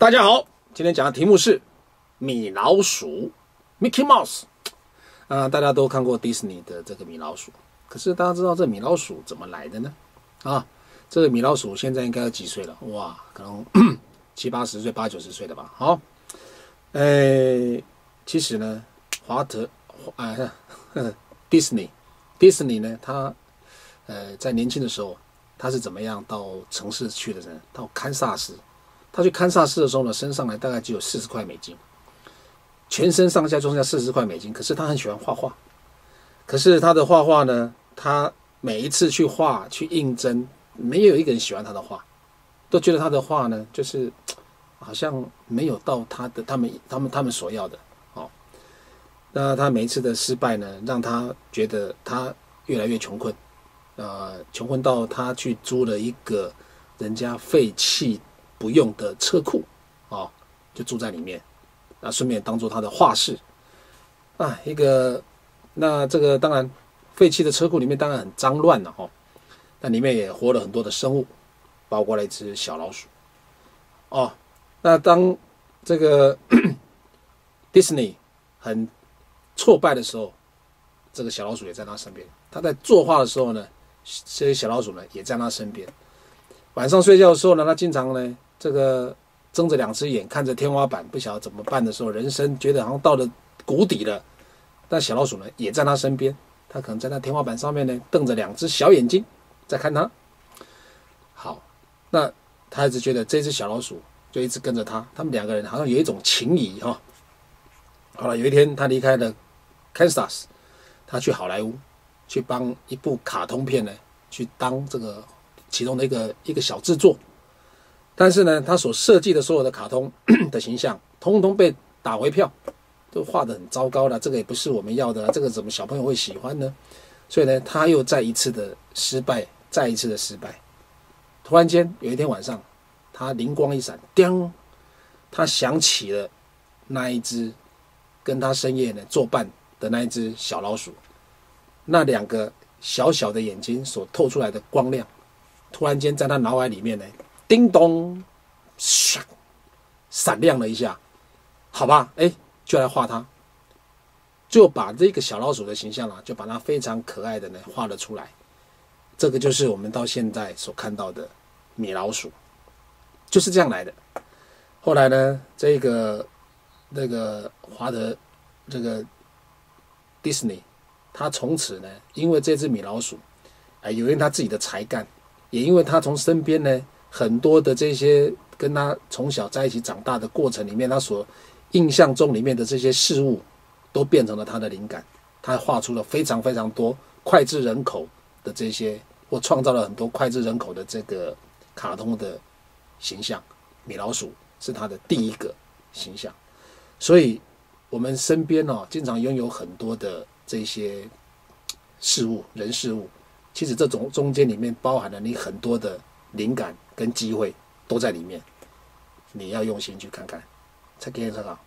大家好，今天讲的题目是米老鼠 （Mickey Mouse）。啊、大家都看过迪士尼的这个米老鼠，可是大家知道这米老鼠怎么来的呢？啊，这个米老鼠现在应该有几岁了？哇，可能 七八十岁、八九十岁了吧？好，呃，其实呢，华特啊，迪士尼，迪士尼呢，他呃在年轻的时候，他是怎么样到城市去的呢？到堪萨斯。他去堪萨斯的时候呢，身上呢大概只有四十块美金，全身上下就剩下四十块美金。可是他很喜欢画画，可是他的画画呢，他每一次去画去应征，没有一个人喜欢他的画，都觉得他的画呢，就是好像没有到他的他们他们他们所要的哦。那他每一次的失败呢，让他觉得他越来越穷困，呃，穷困到他去租了一个人家废弃。不用的车库，哦，就住在里面，那顺便当做他的画室，啊，一个，那这个当然废弃的车库里面当然很脏乱了哈，那里面也活了很多的生物，包括了一只小老鼠，哦，那当这个迪士尼很挫败的时候，这个小老鼠也在他身边，他在作画的时候呢，这些小老鼠呢也在他身边，晚上睡觉的时候呢，他经常呢。这个睁着两只眼看着天花板，不晓得怎么办的时候，人生觉得好像到了谷底了。但小老鼠呢，也在他身边，他可能在那天花板上面呢，瞪着两只小眼睛在看他。好，那他一直觉得这只小老鼠就一直跟着他，他们两个人好像有一种情谊哈。好了，有一天他离开了 Kansas，他去好莱坞去帮一部卡通片呢，去当这个其中的一个一个小制作。但是呢，他所设计的所有的卡通 的形象，通通被打回票，都画得很糟糕了。这个也不是我们要的，这个怎么小朋友会喜欢呢？所以呢，他又再一次的失败，再一次的失败。突然间有一天晚上，他灵光一闪，叮，他想起了那一只跟他深夜呢作伴的那一只小老鼠，那两个小小的眼睛所透出来的光亮，突然间在他脑海里面呢。叮咚，唰，闪亮了一下，好吧，哎，就来画它，就把这个小老鼠的形象啊，就把它非常可爱的呢画了出来。这个就是我们到现在所看到的米老鼠，就是这样来的。后来呢，这个那个华德这个迪士尼，他从此呢，因为这只米老鼠，哎，由于他自己的才干，也因为他从身边呢。很多的这些跟他从小在一起长大的过程里面，他所印象中里面的这些事物，都变成了他的灵感。他画出了非常非常多脍炙人口的这些，或创造了很多脍炙人口的这个卡通的形象。米老鼠是他的第一个形象，所以我们身边哦，经常拥有很多的这些事物、人事物，其实这种中间里面包含了你很多的灵感。跟机会都在里面，你要用心去看看，再给你参考。